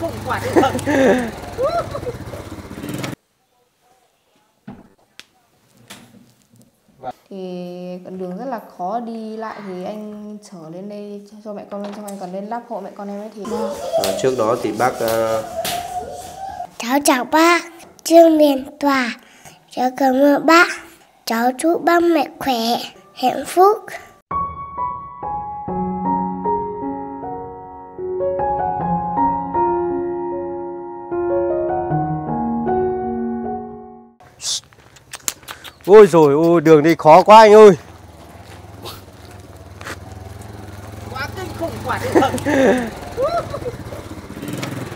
khủng quả thì con đường rất là khó đi lại thì anh chở lên đây cho mẹ con lên xong anh còn lên lắp hộ mẹ con em ấy thì À, trước đó thì bác ờ, Cháu chào bác, Trương Miền Tòa. Cháu cảm ơn bác. Cháu chúc ba mẹ khỏe, hạnh phúc. Ôi rồi ôi đường đi khó quá anh ơi. Quá kinh khủng quả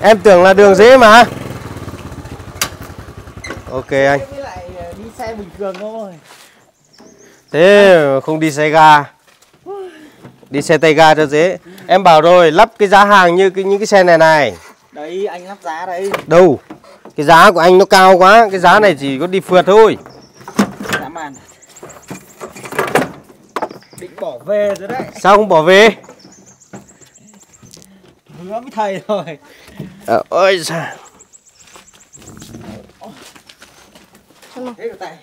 Em tưởng là đường dễ mà. Ok anh. Lại ờ, đi xe bình thường thôi. Thế không đi xe ga. Đi xe tay ga cho dễ. Em bảo rồi lắp cái giá hàng như cái, những cái xe này này. Đấy anh lắp giá đấy. Đâu? Cái giá của anh nó cao quá Cái giá này chỉ có đi phượt thôi giá màn định bỏ về rồi đấy. Sao không bỏ về? Hứa với thầy rồi. À, Ôi giời. thế của tay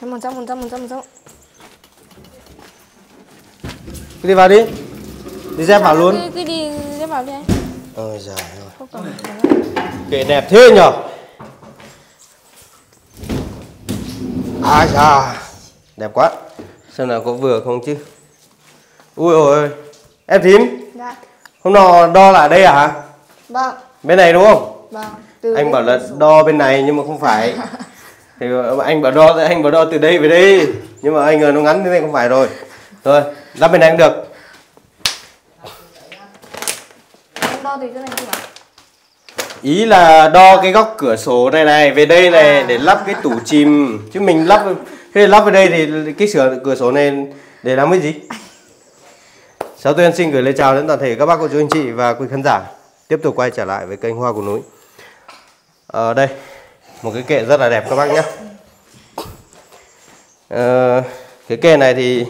một trăm một trăm một trăm một trăm Cứ đi vào đi. Đi dép vào luôn. cứ, cứ đi dép vào đi anh. Ôi giời ơi. Kệ đẹp thế nhở? À da. Đẹp quá Xem nào có vừa không chứ? Ui ôi. Em thím dạ. Hôm nọ đo lại đây à hả vâng. Bên này đúng không? Vâng từ Anh bảo là đo bên này nhưng mà không phải. Thì anh bảo đo anh bảo đo từ đây về đây Nhưng mà anh ngờ nó ngắn thế này không phải rồi. Rồi lắp bên này cũng được. Đo từ chỗ này ạ? Ý là đo cái góc cửa sổ này này về đây này để lắp cái tủ chìm. Chứ mình lắp khi lắp vào đây thì cái sửa cửa sổ này để làm cái gì? Cháu Tuyên xin gửi lời chào đến toàn thể các bác cô chú anh chị và quý khán giả tiếp tục quay trở lại với kênh Hoa của núi. Ở đây một cái kệ rất là đẹp các bác nhé. Ờ, cái kệ này thì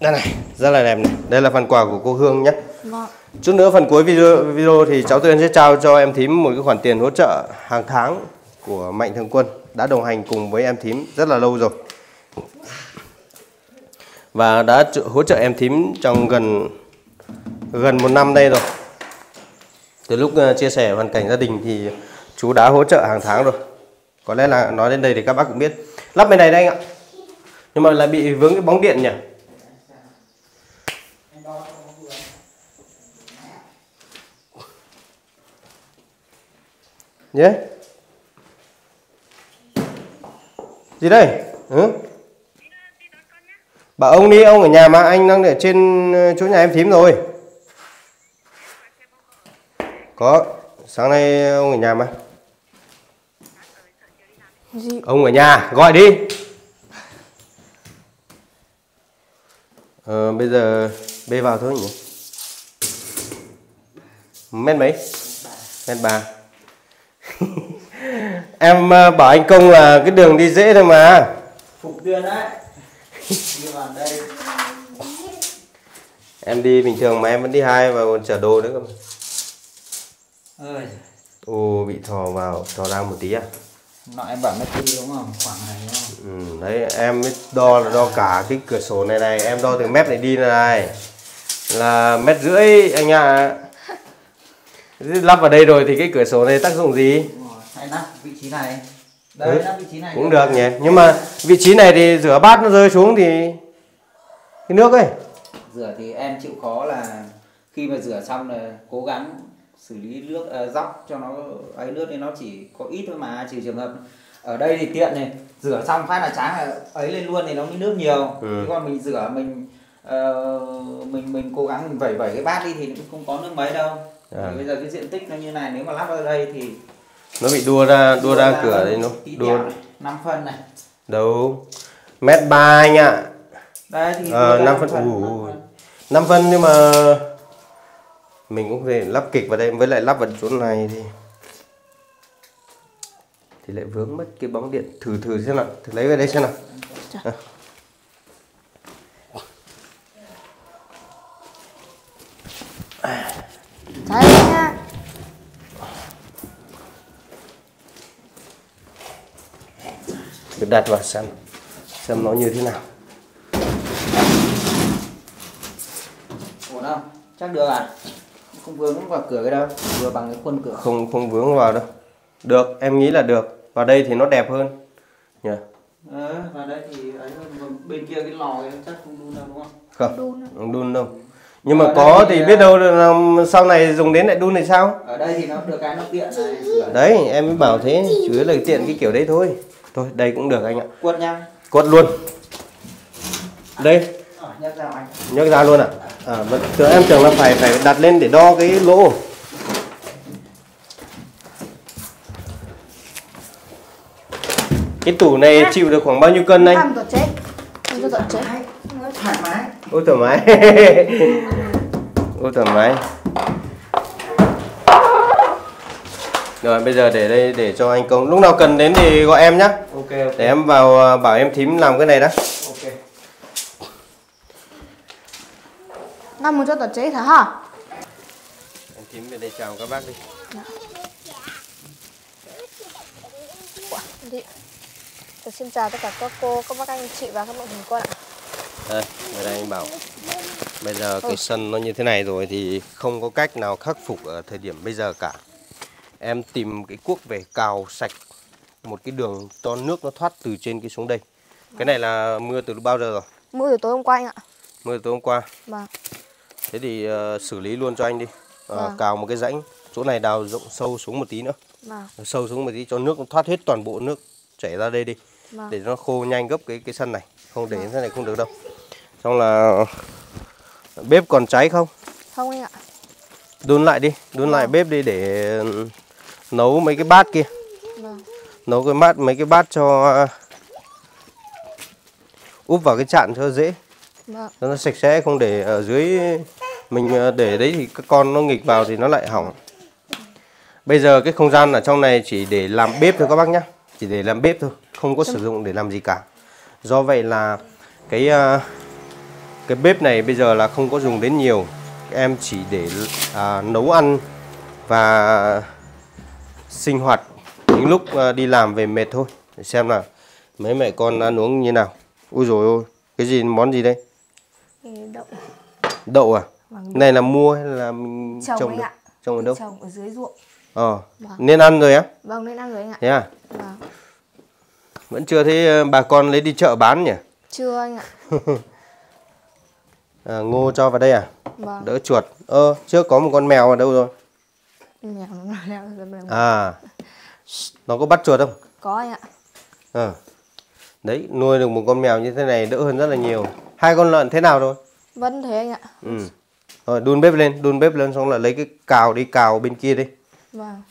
đây này rất là đẹp này. Đây là phần quà của cô Hương nhé. vâng Chút nữa phần cuối video video thì cháu Tuyên sẽ trao cho em thím một cái khoản tiền hỗ trợ hàng tháng của Mạnh Thường Quân đã đồng hành cùng với em thím rất là lâu rồi. Và đã trợ- hỗ trợ em thím trong gần gần một năm đây rồi. Từ lúc ờ, chia sẻ hoàn cảnh gia đình thì chú đã hỗ trợ hàng tháng rồi. Có lẽ là nói đến đây thì các bác cũng biết. Lắp bên này đây anh ạ. Nhưng mà lại bị vướng cái bóng điện nhỉ? nhé gì đây? Ừ? bảo ông đi ông ở nhà mà anh đang để trên ờ, chỗ nhà em thím rồi. Có sáng nay ông ở nhà mà. Gì ông ở nhà gọi đi. Ờ, bây giờ bê vào thôi nhỉ. Mét mấy? Mét ba. em ờ, bảo anh công là cái đường đi dễ thôi mà. Phục tuyên đấy. Đi vào đây. Em đi bình thường mà em vẫn đi hai và còn chở đồ nữa cơ ơi ô bị thò vào thò ra một tí à? Nọ em bảo mét tư đúng không? Khoảng này đúng không? Ừ, đấy em mới đo là đo cả cái cửa sổ này này. Em đo từ mét này đi này, này. Là mét rưỡi anh ạ. À. lắp vào đây rồi thì cái cửa sổ này tác dụng gì Hay nắp vị trí này. Đây Ừ, nắp vị trí này cũng được nhỉ. Nhưng mà vị trí này thì rửa bát nó rơi xuống thì cái nước ấy. Rửa thì em chịu khó là khi mà rửa xong là cố gắng xử lý nước uh, dóc cho nó ấy nước thì nó chỉ có ít thôi mà trừ trường hợp ở đây thì tiện này. Rửa xong phát là tráng là ấy lên luôn thì nó nước nhiều. Ừ. Còn mình rửa mình ờ, mình mình cố gắng mình vẩy vẩy cái bát đi thì cũng không có nước mấy đâu. À. Thì bây giờ cái diện tích nó như này nếu mà lắp vào đây thì nó bị đua ra đua ra cửa đấy nó. đua. 5 phân này. Đâu? Mét ba anh ạ. Đây thì Ờ, đua ra năm năm phân, phân, ủ, năm phân. 5 phân nhưng mà mình cũng có thể lắp kịch vào đây với lại lắp vào chỗ này thì thì lại vướng mất cái bóng điện. Thử thử xem nào. Thử lấy vào đây xem nào. À. Trái lên nha Cứ đặt vào xem xem nó như thế nào. Ổn không? Chắc được à? Không vướng vào cửa cái đâu vừa bằng cái khuôn cửa. Không không vướng vào đâu. Được em nghĩ là được. Vào đây thì nó đẹp hơn. Nhỉ ờ, vào đây thì ấy hơn bên kia cái lò ấy chắc không đun đâu đúng không? Không Đun không đun đâu. Nhưng mà Ở có thì thì, biết à, đâu là sau này dùng đến lại đun thì sao? Ở đây thì nó được cái nó tiện này. Đấy em mới bảo thế chủ yếu là tiện cái kiểu đấy thôi thôi đây cũng được anh ạ. Quất nhá quất luôn. Đây. Ờ, nhấc ra anh nhấc ra luôn ạ. À, vẫn tưởng em tưởng là phải phải đặt lên để đo cái lỗ. Cái tủ này chịu được khoảng bao nhiêu cân anh? Ăn chết. Ăn chết. Thoải mái. Ôi thoải mái. Ôi thoải mái rồi bây giờ để đây để cho anh công lúc nào cần đến thì gọi em nhé ok để em vào à, bảo em thím làm cái này đã. Ok. Ngâm một cho tọt chết hả? Hả em thím về đây chào các bác đi. Đi. Tôi xin chào tất cả các cô, các bác anh chị và các bạn hình quân ạ. đây ở đây anh bảo. Bây giờ cái sân nó như thế này rồi thì không có cách nào khắc phục ở thời điểm bây giờ cả em tìm cái cuốc về cào sạch một cái đường cho nước nó thoát từ trên cái xuống đây cái này là mưa từ bao giờ rồi Mưa từ tối hôm qua anh ạ. mưa từ tối hôm qua Vâng. thế thì ờ, xử lý luôn cho anh đi Ờ, Vâng. cào một cái rãnh chỗ này đào rộng sâu xuống một tí nữa Vâng. sâu xuống một tí cho nước nó thoát hết toàn bộ nước chảy ra đây đi Vâng. để nó khô nhanh gấp cái cái sân này không để thế này không được đâu xong là bếp còn cháy không Không anh ạ. đun lại đi đun lại bếp đi để nấu mấy cái bát kia. Vâng. nấu cái bát mấy cái bát cho úp vào cái chạn cho dễ. Vâng. cho nó sạch sẽ không để ở dưới mình ờ, để đấy thì các con nó nghịch vào thì nó lại hỏng. Bây giờ cái không gian ở trong này chỉ để làm bếp thôi các bác nhé chỉ để làm bếp thôi không có sử dụng để làm gì cả. Do vậy là cái ờ, cái bếp này bây giờ là không có dùng đến nhiều. Em chỉ để à, nấu ăn và sinh hoạt những lúc à, đi làm về mệt thôi để xem là mấy mẹ con ăn uống như nào ui rồi ôi cái gì món gì đây đậu đậu à Vâng. này là mua hay là mình Trồng trồng được ạ. trồng ở đâu trồng ở dưới ruộng. ờ Vâng. nên ăn rồi á Vâng nên ăn rồi anh ạ. thế à Vâng. vẫn chưa thấy ờ, bà con lấy đi chợ bán nhỉ Chưa anh ạ. à, ngô cho vào đây à Vâng. đỡ chuột ơ trước có một con mèo ở đâu rồi à nó có bắt chuột không Có anh ạ. Ờ. Đấy, nuôi được một con mèo như thế này đỡ hơn rất là nhiều. Hai con lợn thế nào rồi? Vẫn thế anh ạ. Ừ. Rồi đun bếp lên, đun bếp lên xong là lấy cái cào đi cào bên kia đi. Vâng.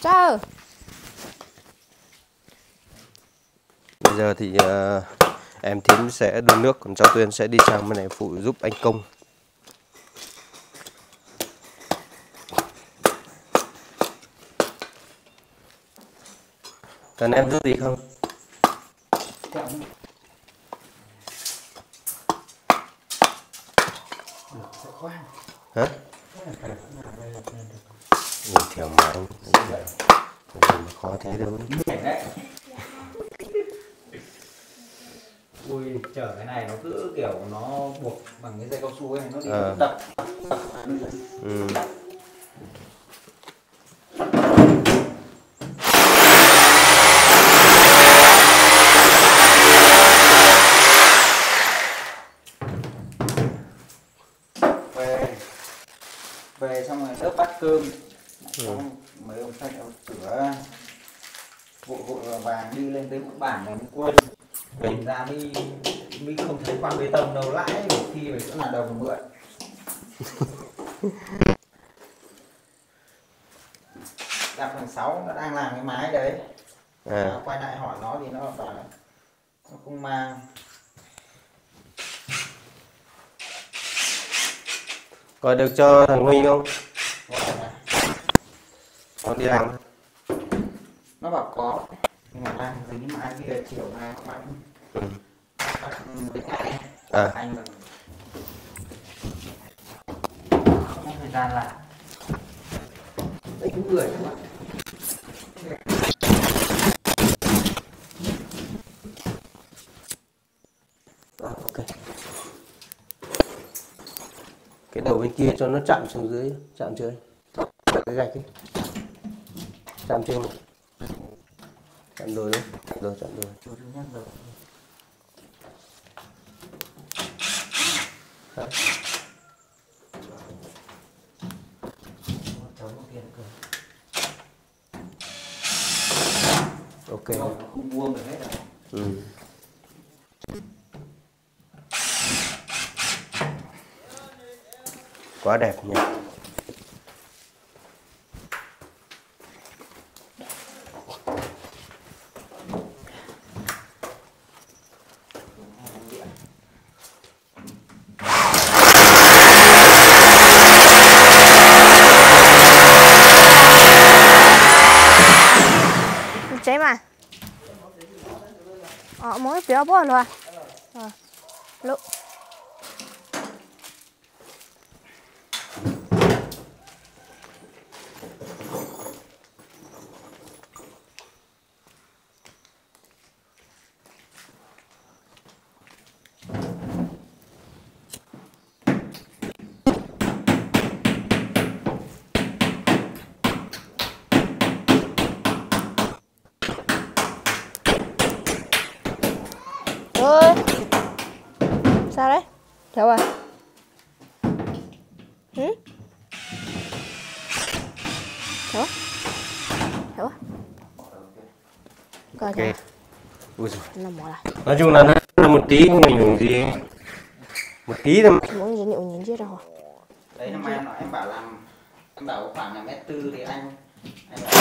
Chờ. Bây giờ thì ờ, em thím sẽ đun nước còn cháu Tuyên sẽ đi sang bên này phụ giúp anh Công. Cần em giúp gì không? Kẹo. Hả? Ui, theo mà anh. Không khó thế đâu. Ui chở cái này nó cứ kiểu nó buộc bằng cái dây cao su ấy nó đi Ờ. đập Ừ. về về xong rồi đớp bát cơm xong mấy ông sạch ông sửa vội vội vàng vàng đi lên tới một bản này mới quên mình ra đi mình quan bê tông đâu lãi một khi phải chỗ là đồng mượn gặp thằng sáu nó đang làm cái mái đấy À. Nó quay lại hỏi nó thì nó bảo là nó không mang Gọi được cho thằng Huy không? Con đi làm. nó bảo có nhưng mà đang dính mái kia chiều nay các bạn Ừ. với anh À. anh là gian làm đấy cũng người các bạn Rồi, ok. Cái đầu bên kia cho nó chạm xuống dưới chạm chơi. Cái gạch ấy chạm trên chạm đồi luôn rồi chạm đồi Cho nó nhắc rồi Đấy. ok không được hết rồi ừ. quá đẹp nhỉ cháy mà ờ mới biểu bố rồi ờ lúc ơi sao cháu à hử? Cháu cháu coi ok. cháu Ui dồi. nó mỏ lại. Nói chung là nó một tí mình dùng gì? Một tí thôi mà. muốn gì liệu nhìn chứ đâu. Đấy năm em em bảo làm em bảo khoảng là mét tư thì anh anh bảo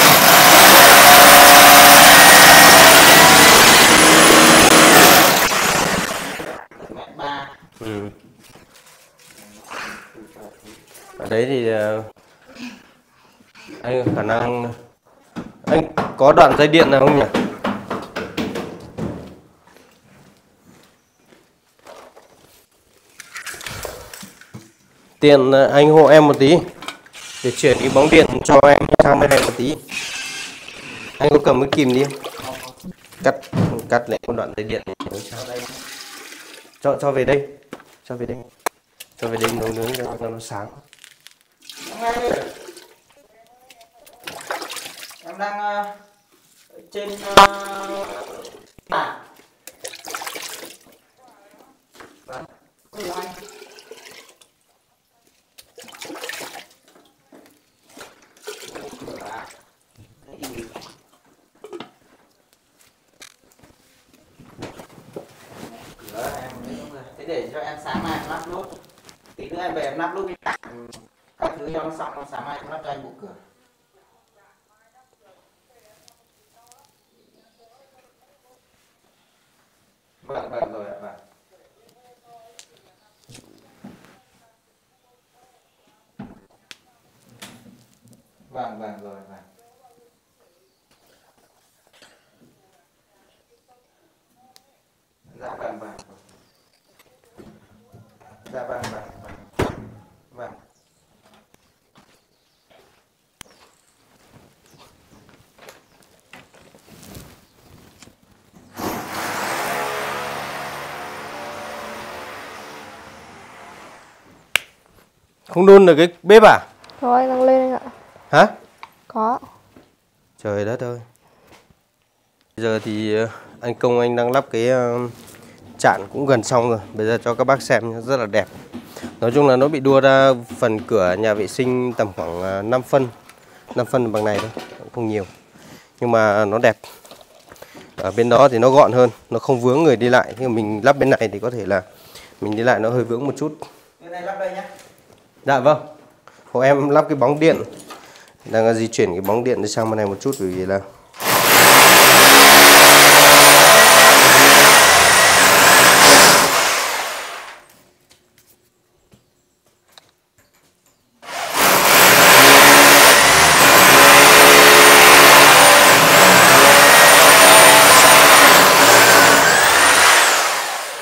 mét ba. Ừ ở đấy thì ờ, anh khả năng, anh có đoạn dây điện nào không nhỉ? Tiền ờ, anh hộ em một tí, để chuyển cái bóng điện cho em sang bên này một tí. Anh có cầm cái kìm đi. Cắt cắt lại một đoạn dây điện này cho cho về đây, cho về đây. Cho về đây nấu nướng cho nó sáng ngay đi em đang uh, trên uh, à. Vâng. anh. Để cho em sáng mai em lắp nút. Tí nữa em về em lắp nút tắt thứ vâng vâng rồi vâng vâng dạ vâng vâng vâng vâng không đun được cái bếp à? Thôi đang lên anh ạ. Hả? Có. Trời đất ơi. Bây giờ thì ờ, anh công anh đang lắp cái ờ, chạn cũng gần xong rồi. Bây giờ cho các bác xem rất là đẹp. Nói chung là nó bị đua ra phần cửa nhà vệ sinh tầm khoảng ờ, 5 phân. 5 phân bằng này thôi không nhiều. Nhưng mà nó đẹp. Ở bên đó thì nó gọn hơn nó không vướng người đi lại. Nhưng mình lắp bên này thì có thể là mình đi lại nó hơi vướng một chút cái này lắp đây nhá Dạ vâng. Hộ em lắp cái bóng điện. Đang à, di chuyển cái bóng điện đi sang bên này một chút, bởi vì là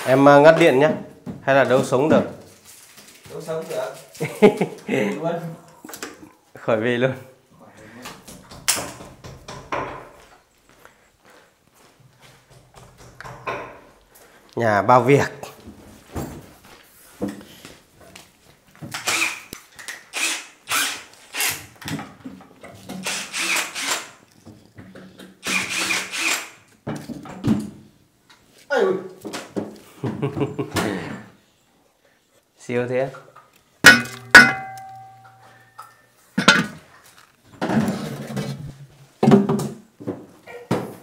Em à, ngắt điện nhé Hay là đâu sống được sống được luôn. Khỏi về luôn. Nhà bao việc Ây ui. siêu thế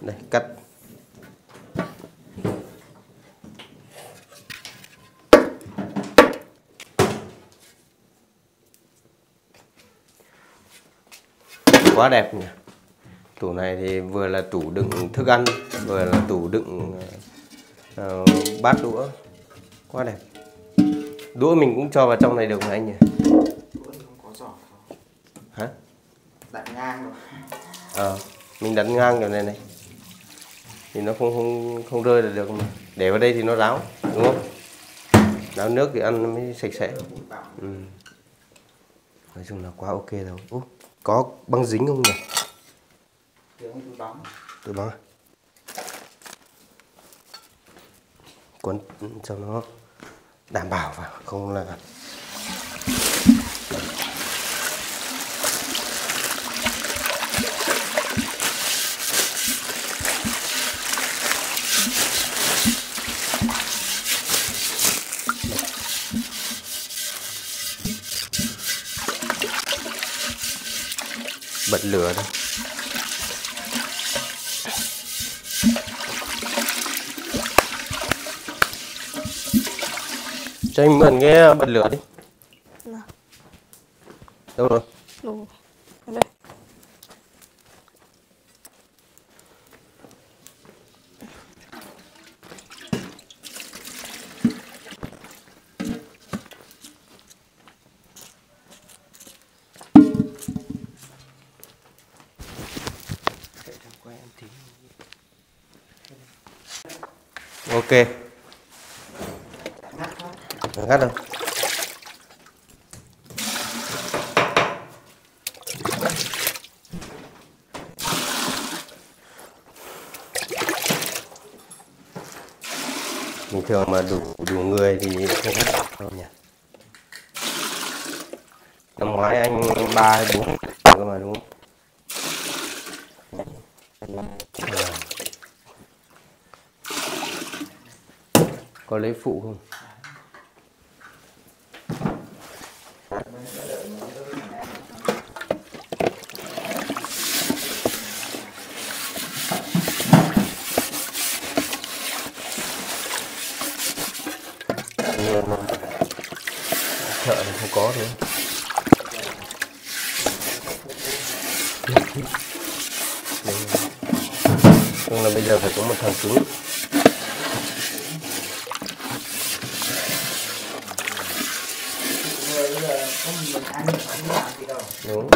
đây cắt quá đẹp nhỉ? Tủ này thì vừa là tủ đựng thức ăn vừa là tủ đựng ờ, bát đũa. Quá đẹp. Đũa mình cũng cho vào trong này được mà anh nhỉ? Ui, không có giỏ không? hả? Đặt ngang rồi. Ờ mình đặt ngang kiểu này này. Thì nó không không không rơi là được mà. Để vào đây thì nó ráo đúng không? Ráo nước thì ăn mới sạch sẽ. Ừ. nói chung là quá ok rồi. Ú, có băng dính không nhỉ túi bóng tôi băng à? quấn cho nó đảm bảo vào không là bật lửa đây cho anh mượn cái bật lửa đi Nào. đâu rồi Đủ. Ở đây. ok ngắt đâu bình thường mà đủ đủ người thì không có đâu nhỉ? Năm ngoái anh ba hay bốn cơ mà, đúng không? Có lấy phụ không Nhưng mà thợ thì không có nữa nhưng là bây giờ phải có một thằng cứng người bây giờ không mình ăn được không làm gì đâu đúng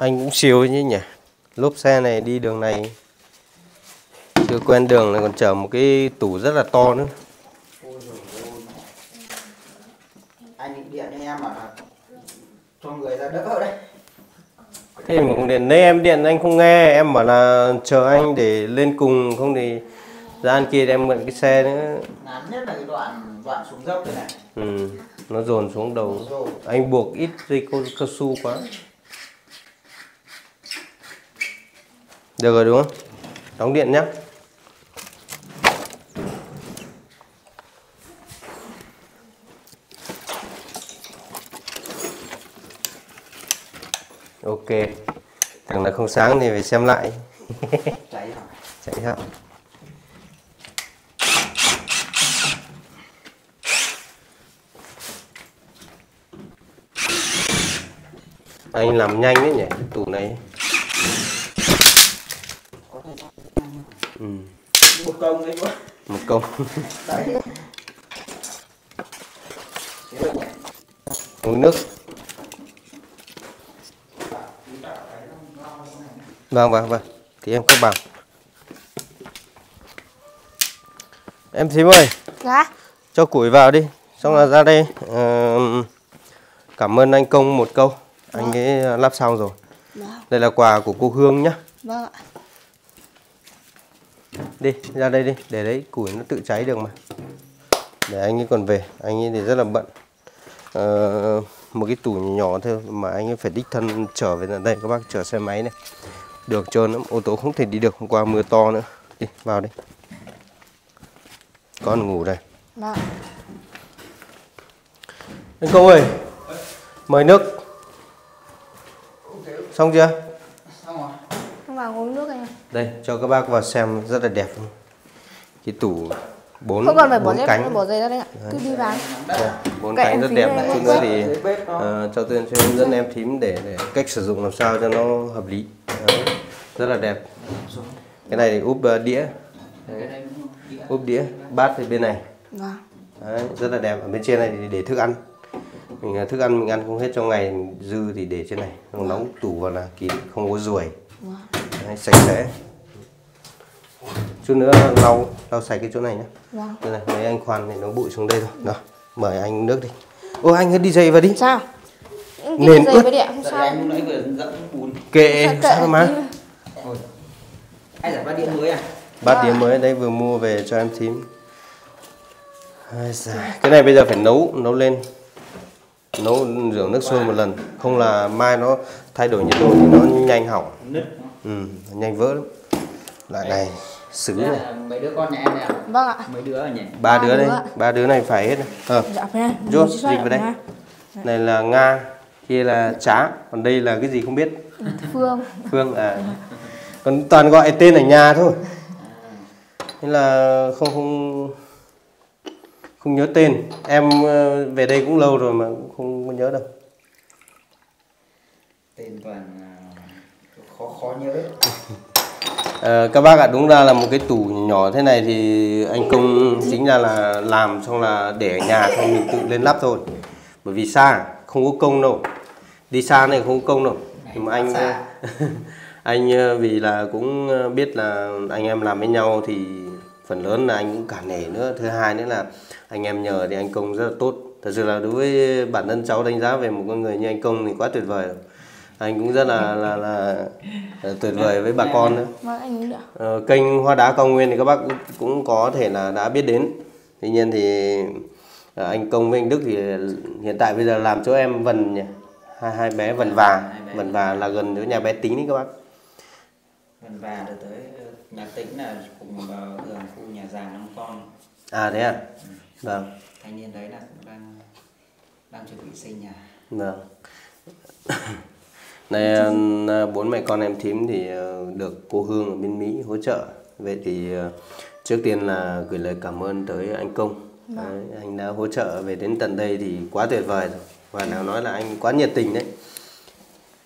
anh cũng siêu chứ nhỉ? Lốp xe này đi đường này. Chưa quen đường này còn chở một cái tủ rất là to nữa. Anh định điện cho em mà cho người ra đỡ đấy. Thế mà cũng điện. Đấy em điện anh không nghe. Em bảo là chờ anh để lên cùng không thì ra ăn kia em mượn cái xe nữa. Ngắn nhất là cái đoạn đoạn xuống dốc này ừ, nó dồn xuống đầu. Anh buộc ít dây cao su quá Được rồi đúng không? Đóng điện nhé. Ok. Thằng nào không sáng thì phải xem lại. Cháy hả? Cháy hả? Anh làm nhanh đấy nhỉ, tủ này ừ, một công đấy quá. Một công. Đấy. Uống nước. Vâng vâng vâng. Thì em cứ bảo. Em thím ơi. Dạ. cho củi vào đi. Xong là ra đây ờ, cảm ơn anh công một câu. Anh ấy lắp xong rồi. Vâng. đây là quà của cô hương nhá. Vâng ạ. Đi ra đây đi để đấy củi nó tự cháy được mà. Để anh ấy còn về anh ấy thì rất là bận. Ờ, một cái tủ nhỏ thôi mà anh ấy phải đích thân trở về tận đây. Các bác chở xe máy này. Đường trơn lắm ô tô không thể đi được hôm qua mưa to nữa. Đi vào đi. Con ngủ đây. Vâng. anh công ơi mời nước. Xong chưa xong rồi Không vào uống nước anh ạ. Đây cho các bác vào xem rất là đẹp. Cái tủ bốn Không cần phải bỏ bốn cánh. bỏ giày ra đây ạ. Cứ đi vào. Đây, bốn cánh rất đẹp này. chút nữa thì ờ, cho tôi sẽ hướng dẫn em thím để, để cách sử dụng làm sao cho nó hợp lý. Đấy, rất là đẹp. Cái này thì úp ờ, đĩa. Đĩa. úp đĩa bát thì bên này. Vâng. Đấy, rất là đẹp. Ở bên trên này thì để thức ăn. Mình ờ, thức ăn mình ăn không hết trong ngày dư thì để trên này. Nó nóng tủ vào là kín không có ruồi Vâng. Đấy, sạch sẽ chút nữa lau lau sạch cái chỗ này nhé Vâng. đây này mấy anh khoan thì nó bụi xuống đây thôi đó mời anh nước đi ô anh cứ đi giày vào đi Sao? Nền ướt. với điện không Tại sao. anh lúc nãy vừa dẫm bùn kệ Sao mà. Hay là bát đĩa mới à? bát đĩa mới đấy vừa mua về cho em thím Ai cái này bây giờ phải nấu nấu lên nấu rửa nước sôi một lần không là mai nó thay đổi nhiệt độ thì nó nhanh hỏng Nứt. Ừ, nhanh vỡ lắm lại này xứ Đấy này mấy đứa con nhà em này à? Vâng ạ. Mấy đứa ở nhỉ? ba ba đứa đây đứa ạ. ba đứa này phải hết này ờ Dạ sẽ dịch vào đây. này là nga kia là trá còn đây là cái gì không biết Phương. phương à còn toàn gọi tên ở nhà thôi nên là không không không nhớ tên em ờ, về đây cũng lâu rồi mà cũng không có nhớ đâu Tên toàn khó nhớ. Ờ, các bác ạ đúng ra là một cái tủ nhỏ thế này thì anh công chính ra là làm xong là để ở nhà xong mình tự lên lắp thôi. Bởi vì xa không có công đâu. Đi xa này không có công đâu. Nhưng mà anh anh ờ, vì là cũng ờ, biết là anh em làm với nhau thì phần lớn là anh cũng cả nể nữa. Thứ hai nữa là anh em nhờ thì anh công rất là tốt. Thật sự là đối với bản thân cháu đánh giá về một con người như anh công thì quá tuyệt vời rồi anh cũng rất là là, là, là tuyệt vời với bà con nữa Vâng anh uống được. Ờ, kênh Hoa Đá Cao Nguyên thì các bác cũng- có thể là đã biết đến. Tuy nhiên thì ờ, anh Công với anh Đức thì hiện tại bây giờ làm chỗ em Vần nhỉ? Hai, hai bé Vần Và. Vần Và là gần chỗ nhà bé Tính đấy các bác. Gần và được tới nhà tĩnh là cùng vào đường khu nhà già năm con. À thế à? Vâng. Thanh niên đấy là cũng đang đang chuẩn bị xây nhà. Vâng. Này ờ, bốn mẹ con em thím thì ờ, được cô Hương ở bên Mỹ hỗ trợ. Vậy thì ờ, trước tiên là gửi lời cảm ơn tới anh Công. Đấy, anh đã hỗ trợ về đến tận đây thì quá tuyệt vời rồi. Và nào nói là anh quá nhiệt tình đấy.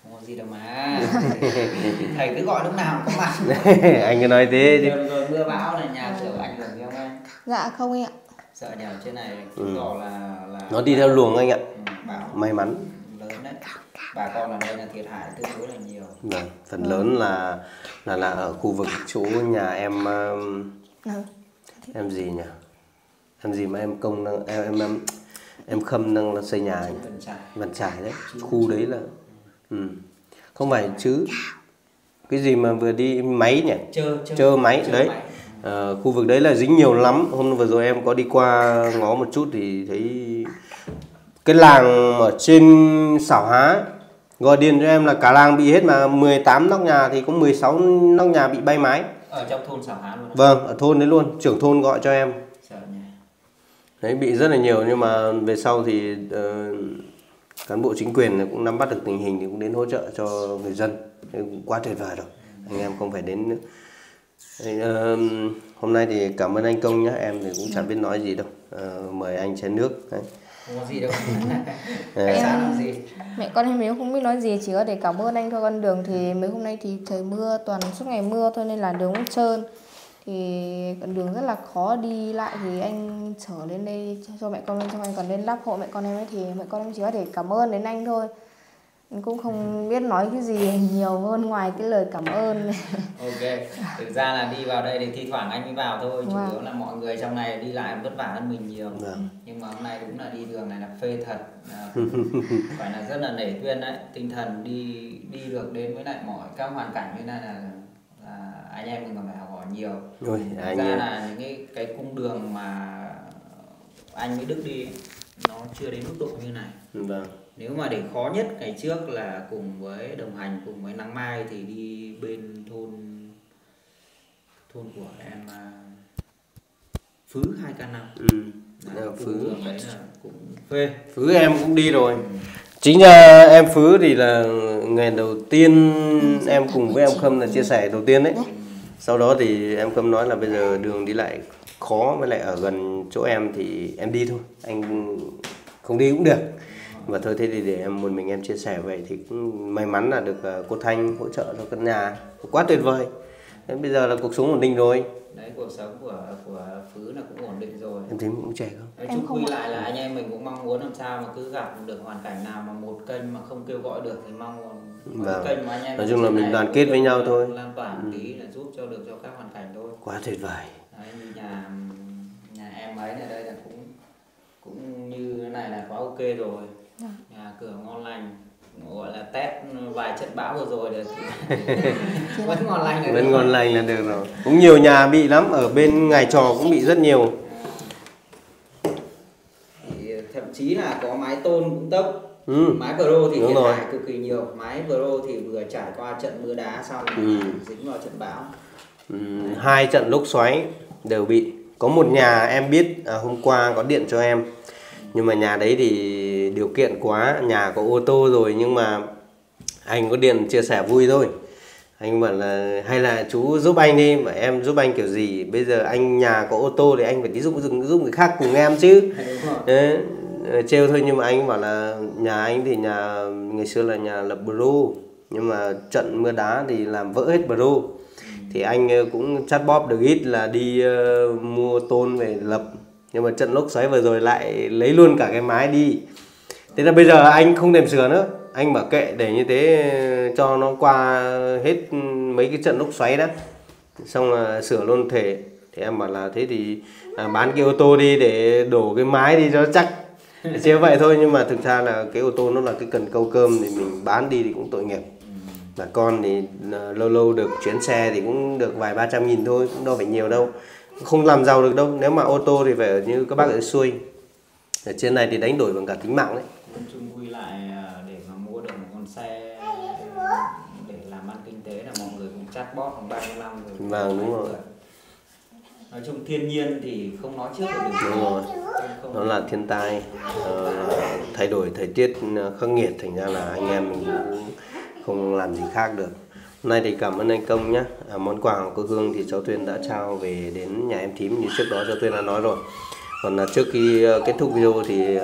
Không có gì đâu mà. Thầy cứ gọi lúc nào cũng có mặt. anh cứ nói thế chứ. Rồi, rồi mưa bão này nhà cửa ảnh hưởng không anh? Dạ không anh ạ. Sợ nhà ở trên này tỏ là là Nó đi theo luồng anh ạ. ừ, bão May mắn. Bà con ở đây là thiệt hại tương đối là nhiều. Vâng, phần lớn là là là ở khu vực chỗ nhà em Vâng. em gì nhỉ? Em gì mà em công đang em em em, em khâm đang xây nhà? Vân trải. Đấy. Khu đấy là ừ. Không phải chứ cái gì mà vừa đi máy nhỉ? Chơ Chơ máy đấy. Ờ, khu vực đấy là dính nhiều lắm. Hôm vừa rồi em có đi qua ngó một chút thì thấy cái làng ở trên xảo há gọi điện cho em là cả làng bị hết mà 18 nóc nhà thì có 16 nóc nhà bị bay mái Ở trong thôn Sảo Hán luôn. á. vâng ở thôn đấy luôn trưởng thôn gọi cho em đấy bị rất là nhiều nhưng mà về sau thì ờ, cán bộ chính quyền cũng nắm bắt được tình hình thì cũng đến hỗ trợ cho người dân Thế cũng quá tuyệt vời rồi anh em không phải đến nữa. Thế, ờ, hôm nay thì cảm ơn anh công nhé em thì cũng chẳng biết nói gì đâu Ờ, mời anh chén nước Đấy. Không có gì đâu. Ờ, làm gì. Mẹ con em nếu không biết nói gì chỉ có để cảm ơn anh thôi. Con đường thì mấy hôm nay thì trời mưa toàn suốt ngày mưa thôi nên là đường cũng trơn. Thì con đường rất là khó đi lại thì anh trở lên đây cho mẹ con. Xong anh còn lên lắp hộ mẹ con em ấy thì mẹ con em chỉ có thể cảm ơn đến anh thôi Cũng không biết nói cái gì nhiều hơn ngoài cái lời cảm ơn. Ok thực ra là đi vào đây thì thi thoảng anh mới vào thôi chủ Vâng. yếu là mọi người trong này đi lại vất vả hơn mình nhiều. Vâng. nhưng mà hôm nay đúng là đi đường này là phê thật phải là rất là nể tuyên đấy. Tinh thần đi đi được đến với lại mọi các hoàn cảnh như này là, là anh em mình còn phải học hỏi nhiều. Ôi, Thực anh ra là những cái cái cung đường mà anh với Đức đi nó chưa đến mức độ như này. Vâng nếu mà để khó nhất ngày trước là cùng với đồng hành cùng với nắng mai thì đi bên thôn thôn của em à, phứ hai k năm. Ừ. Ờ, phứ. đấy là cũng phê phứ em cũng đi rồi. Chính ra em phứ thì là ngày đầu tiên em cùng với em khâm là chia sẻ đầu tiên đấy. Sau đó thì em khâm nói là bây giờ đường đi lại khó với lại ở gần chỗ em thì em đi thôi. Anh không đi cũng được và thôi thế thì để em một mình em chia sẻ vậy thì cũng may mắn là được ờ, cô Thanh hỗ trợ cho căn nhà. Quá tuyệt vời. Thế bây giờ là cuộc sống ổn định rồi. Đấy cuộc sống của của phứ là cũng ổn định rồi. Em thấy cũng trẻ không nói Em chung không quy lại là anh em mình cũng mong muốn làm sao mà cứ gặp được hoàn cảnh nào mà một kênh mà không kêu gọi được thì mong có Vâng. kênh mà anh em Nói chung là mình đoàn kết với nhau thôi. lan tỏa một tí là giúp cho được cho các hoàn cảnh thôi. Quá tuyệt vời. Đấy, như nhà nhà em ấy này đây là cũng cũng như thế này là quá ok rồi nhà cửa ngon lành gọi là test vài trận bão vừa rồi được vẫn ngon lành là vẫn ngon lành là được rồi. Cũng nhiều nhà bị lắm ở bên ngài trò cũng bị rất nhiều. Thì thậm chí là có mái tôn cũng tốc. Ừ. mái pro thì Đúng rồi. hại cực kỳ nhiều. Mái pro thì vừa trải qua trận mưa đá xong Ừ. dính vào trận bão. Ừ, hai trận lốc xoáy đều bị. Có một nhà em biết à, hôm qua có điện cho em. Nhưng mà nhà đấy thì điều kiện quá nhà có ô tô rồi nhưng mà anh có điện chia sẻ vui thôi. Anh bảo là hay là chú giúp anh đi. Mà em giúp anh kiểu gì? Bây giờ anh nhà có ô tô thì anh phải đi giúp giúp, người khác cùng em chứ. Đấy, trêu thôi nhưng mà anh bảo là nhà anh thì nhà ngày xưa là nhà lập bro nhưng mà trận mưa đá thì làm vỡ hết bro. Thì anh ờ, cũng chắt bóp được ít là đi ờ, mua tôn về lập nhưng mà trận lốc xoáy vừa rồi lại lấy luôn cả cái mái đi thế là bây giờ anh không thèm sửa nữa. Anh bảo kệ để như thế ờ, cho nó qua hết ừ, mấy cái trận lốc xoáy đó xong là sửa luôn thể thì em bảo là thế thì à, bán cái ô tô đi để đổ cái mái đi cho chắc. Chỉ vậy thôi nhưng mà thực ra là cái ô tô nó là cái cần câu cơm thì mình bán đi thì cũng tội nghiệp. Bà con thì ờ, lâu lâu được chuyến xe thì cũng được vài ba trăm nghìn thôi cũng đâu phải nhiều đâu. Không làm giàu được đâu. Nếu mà ô tô thì phải ở như các bác ở xuôi. Ở trên này thì đánh đổi bằng cả tính mạng đấy nói chung quy lại à, để mà mua được một con xe để làm ăn kinh tế là mọi người cũng chắt bóp khoảng bao nhiêu năm rồi. Vâng, đúng rồi. nói chung thiên nhiên thì không nói trước được. Điều Đúng gì. rồi. Nó là thiên tai. Ờ, thay đổi thời tiết ờ, khắc nghiệt thành ra là anh em mình cũng không làm gì khác được. Hôm nay thì cảm ơn anh công nhé à, món quà của cô hương thì cháu tuyên đã trao về đến nhà em thím như trước đó cháu tuyên đã nói rồi. Còn là trước khi ờ, kết thúc video thì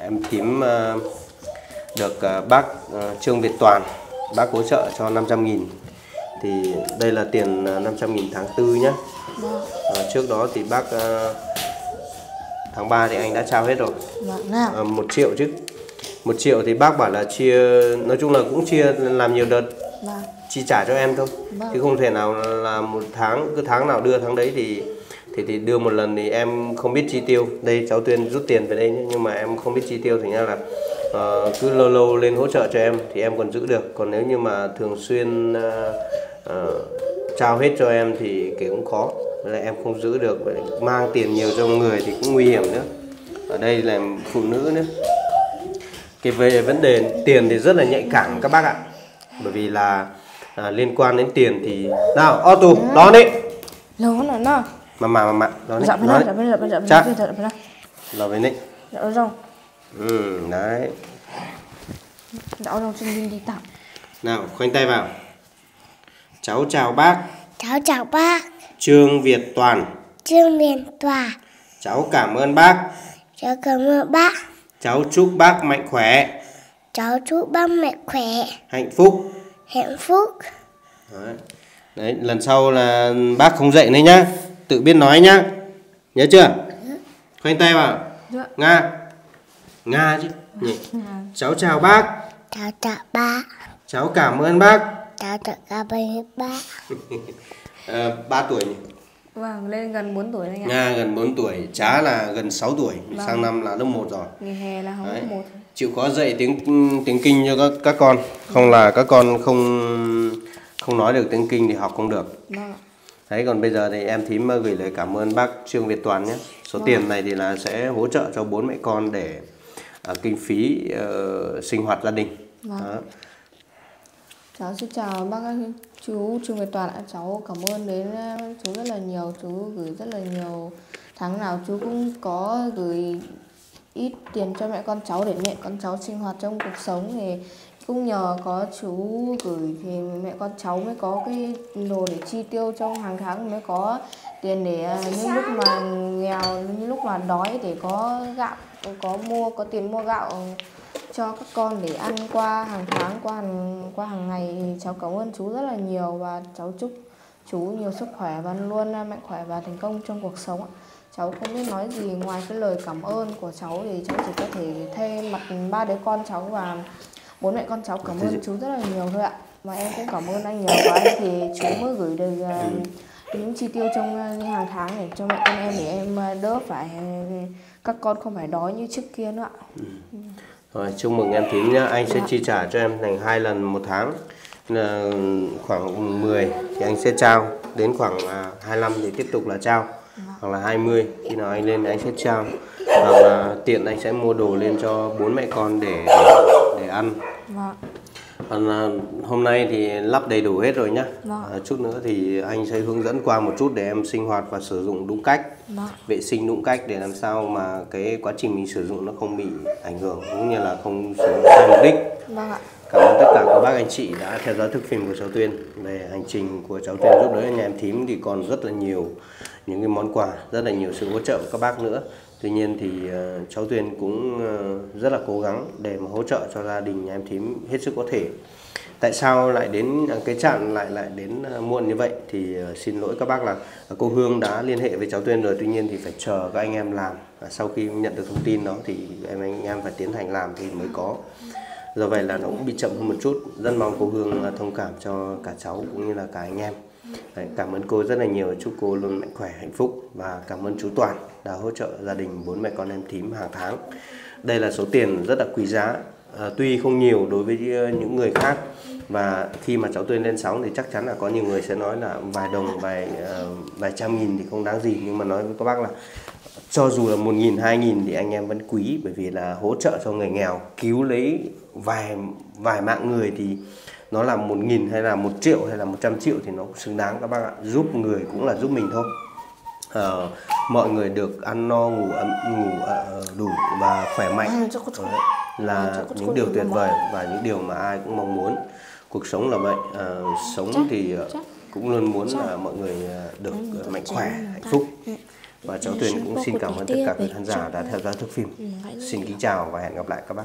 em thím ờ, được ờ, bác ờ, trương việt toàn bác hỗ trợ cho 500 nghìn. Thì đây là tiền ờ, 500 nghìn tháng tư nhé Ờ, trước đó thì bác tháng 3 thì anh đã trao hết rồi. Vâng à, một triệu chứ. Một triệu thì bác bảo là chia nói chung là cũng chia làm nhiều đợt Vâng. chi trả cho em thôi. Vâng. chứ không thể nào là một tháng cứ tháng nào đưa tháng đấy thì thì thì đưa một lần thì em không biết chi tiêu. Đây cháu tuyên rút tiền về đây nhé nhưng mà em không biết chi tiêu thành ra là uh, cứ lâu lâu lên hỗ trợ cho em thì em còn giữ được. Còn nếu như mà thường xuyên uh, uh, trao hết cho em thì kiểu cũng khó. Là em không giữ được mang tiền nhiều cho người thì cũng nguy hiểm nữa. Ở đây là phụ nữ nữa. Cái về vấn đề tiền thì rất là nhạy cảm các bác ạ. Bởi vì là à, liên quan đến tiền thì nào auto đó đi lớn nữa nào mà mà mà đi dạ dạ dạ đây Chắc. dạ là về đấy dạ đây ừ đấy. Đồng sinh viên đi tặng nào khoanh tay vào. Cháu chào bác. Cháu chào bác. Trương việt toàn. Trương miền tòa cháu cảm ơn bác. Cháu cảm ơn bác. Cháu chúc bác mạnh khỏe. Cháu chúc bác mẹ khỏe. Hạnh phúc. Hạnh phúc. Đấy. Đấy, lần sau là bác không dạy nữa nhá tự biết nói nhá. Nhớ chưa? Khoanh tay vào. Dạ. nga. Nga chứ. Nhỉ. Cháu chào bác. Cháu chào bác. Cháu cảm ơn bác. Cháu chào cảm ơn bác. Ba tuổi nhỉ? Vâng, lên gần 4 tuổi rồi anh ạ. Nga gần 4 tuổi trá là gần 6 tuổi. Vâng. sang năm là lớp 1 rồi. Nghỉ hè là học lớp 1 chịu khó dạy tiếng tiếng kinh cho các các con. Không là các con không không nói được tiếng kinh thì học không được. Vâng đấy còn bây giờ thì em thím gửi lời cảm ơn bác trương việt toàn nhé số tiền này thì là sẽ hỗ trợ cho bốn mẹ con để à, kinh phí ờ, sinh hoạt gia đình Vâng. Đó. Cháu xin chào bác chú Trương Việt Toàn ạ. Cháu cảm ơn đến uh, chú rất là nhiều. Chú gửi rất là nhiều. Tháng nào chú cũng có gửi ít tiền cho mẹ con cháu để mẹ con cháu sinh hoạt trong cuộc sống thì cũng nhờ có chú gửi thì mẹ con cháu mới có cái đồ để chi tiêu trong hàng tháng, mới có tiền để à, những lúc mà nghèo, những lúc mà đói để có gạo, có mua, có tiền mua gạo cho các con để ăn qua hàng tháng, qua hàng qua hàng ngày. Cháu cảm ơn chú rất là nhiều và cháu chúc chú nhiều sức khỏe và luôn à, mạnh khỏe và thành công trong cuộc sống cháu không biết nói gì ngoài cái lời cảm ơn của cháu thì cháu chỉ có thể thay mặt ba đứa con cháu và bố mẹ con cháu cảm ơn chú rất là nhiều thôi ạ. Và em cũng cảm ơn anh có anh thì chú mới gửi được à, những chi tiêu trong à, những hàng tháng để cho mẹ con em để em à, đỡ phải các con không phải đói như trước kia nữa ạ. Rồi, chúc mừng em thím nhá. Anh sẽ chi trả cho em thành hai lần một tháng là khoảng 10 thì anh sẽ trao. Đến khoảng à, 25 thì tiếp tục là trao hoặc là 20 khi nào anh lên anh sẽ trao. Hoặc là tiện anh sẽ mua đồ lên cho bốn mẹ con để để ăn. Vâng. Còn à, hôm nay thì lắp đầy đủ hết rồi nhá. Vâng. À, chút nữa thì anh sẽ hướng dẫn qua một chút để em sinh hoạt và sử dụng đúng cách, vâng. Vệ sinh đúng cách để làm sao mà cái quá trình mình sử dụng nó không bị ảnh hưởng cũng như là không sử dụng sai mục đích. vâng ạ. Cảm ơn tất cả các bác anh chị đã theo dõi thức phim của cháu Tuyên. Về hành trình của cháu Tuyên giúp đỡ nhà em thím thì còn rất là nhiều những cái món quà, rất là nhiều sự hỗ trợ của các bác nữa. Tuy nhiên thì ờ, cháu Tuyên cũng ờ, rất là cố gắng để mà hỗ trợ cho gia đình nhà em thím hết sức có thể. Tại sao lại đến à, cái chặn lại lại đến ờ, muộn như vậy thì xin lỗi các bác là cô Hương đã liên hệ với cháu Tuyên rồi tuy nhiên thì phải chờ các anh em làm. Và sau khi nhận được thông tin đó thì em anh em phải tiến hành làm thì mới có do vậy là nó cũng bị chậm hơn một chút rất mong cô Hương thông cảm cho cả cháu cũng như là cả anh em Đấy, cảm ơn cô rất là nhiều chúc cô luôn mạnh khỏe hạnh phúc và cảm ơn chú Toàn đã hỗ trợ gia đình bốn mẹ con em thím hàng tháng. Đây là số tiền rất là quý giá à, tuy không nhiều đối với ờ, những người khác và khi mà cháu Tuyên lên sóng thì chắc chắn là có nhiều người sẽ nói là vài đồng vài uh, vài trăm nghìn thì không đáng gì. Nhưng mà nói với các bác là cho dù là một nghìn hai nghìn thì anh em vẫn quý bởi vì là hỗ trợ cho người nghèo cứu lấy vài vài mạng người thì nó là một nghìn hay là một triệu hay là một trăm triệu thì nó cũng xứng đáng các bác ạ. Giúp người cũng là giúp mình thôi. Ờ, mọi người được ăn no ngủ ấm ngủ ờ, đủ và khỏe mạnh. Đấy, là những điều tuyệt vời và những điều mà ai cũng mong muốn. Cuộc sống là vậy. Ờ, sống thì ờ, cũng luôn muốn là mọi người ờ, được ờ, mạnh khỏe hạnh phúc. Và cháu Tuyền cũng xin cảm ơn tất cả các khán giả đã theo dõi thước phim. Xin kính chào và hẹn gặp lại các bác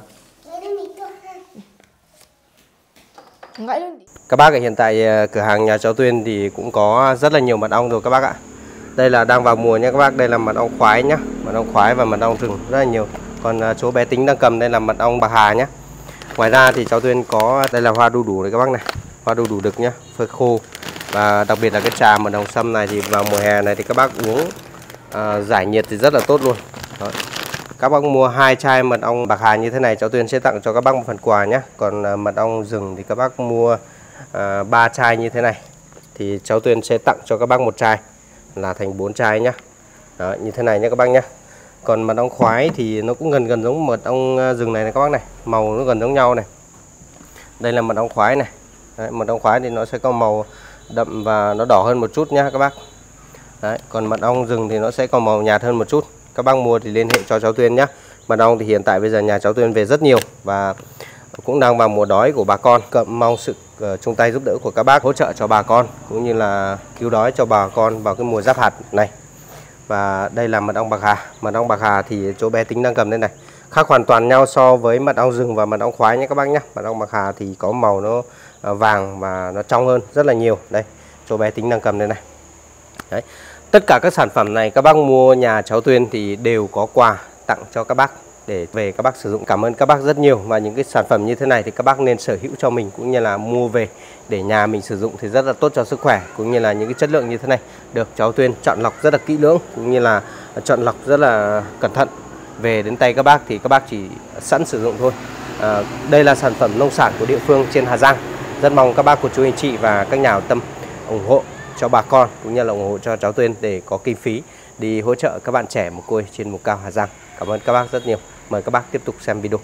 Các bác ạ hiện tại ờ, cửa hàng nhà cháu Tuyên thì cũng có rất là nhiều mật ong rồi các bác ạ. Đây là đang vào mùa nha các bác, đây là mật ong khoái nhá, mật ong khoái và mật ong rừng rất là nhiều. Còn ờ, chỗ bé tính đang cầm đây là mật ong bạc hà nhá. Ngoài ra thì cháu Tuyên có đây là hoa đu đủ đấy các bác này, hoa đu đủ đực nhá, phơi khô và đặc biệt là cái trà mật ong sâm này thì vào mùa hè này thì các bác uống ờ, giải nhiệt thì rất là tốt luôn. Đó. Các bác mua hai chai mật ong bạc hà như thế này cháu Tuyên sẽ tặng cho các bác một phần quà nhé. Còn à, mật ong rừng thì các bác mua à, ba chai như thế này. Thì cháu Tuyên sẽ tặng cho các bác một chai là thành 4 chai nhá Đó, như thế này nhé các bác nhé. Còn mật ong khoái thì nó cũng gần gần giống mật ong à, rừng này này các bác này. Màu nó gần giống nhau này. Đây là mật ong khoái này. Đấy, mật ong khoái thì nó sẽ có màu đậm và nó đỏ hơn một chút nhá các bác. Đấy, còn mật ong rừng thì nó sẽ có màu nhạt hơn một chút các bác mua thì liên hệ cho cháu Tuyên nhé. Mật ong thì hiện tại bây giờ nhà cháu Tuyên về rất nhiều và cũng đang vào mùa đói của bà con. Cậm mong sự uh, chung tay giúp đỡ của các bác hỗ trợ cho bà con cũng như là cứu đói cho bà con vào cái mùa giáp hạt này. Và đây là mật ong bạc hà. Mật ong bạc hà thì chỗ bé tính đang cầm đây này. Khác hoàn toàn nhau so với mật ong rừng và mật ong khoái nhé các bác nhé. Mật ong bạc hà thì có màu nó ờ, vàng và nó trong hơn rất là nhiều. Đây chỗ bé tính đang cầm đây này. Đấy. Tất cả các sản phẩm này các bác mua nhà cháu Tuyên thì đều có quà tặng cho các bác để về các bác sử dụng. Cảm ơn các bác rất nhiều và những cái sản phẩm như thế này thì các bác nên sở hữu cho mình cũng như là mua về để nhà mình sử dụng thì rất là tốt cho sức khỏe cũng như là những cái chất lượng như thế này được cháu Tuyên chọn lọc rất là kỹ lưỡng cũng như là chọn lọc rất là cẩn thận về đến tay các bác thì các bác chỉ sẵn sử dụng thôi. À, đây là sản phẩm nông sản của địa phương trên Hà Giang. Rất mong các bác cô chú anh chị và các nhà hảo tâm ủng hộ cho bà con cũng như là ủng hộ cho cháu Tuyên để có kinh phí đi hỗ trợ các bạn trẻ mồ côi trên vùng cao Hà Giang. Cảm ơn các bác rất nhiều. Mời các bác tiếp tục xem video.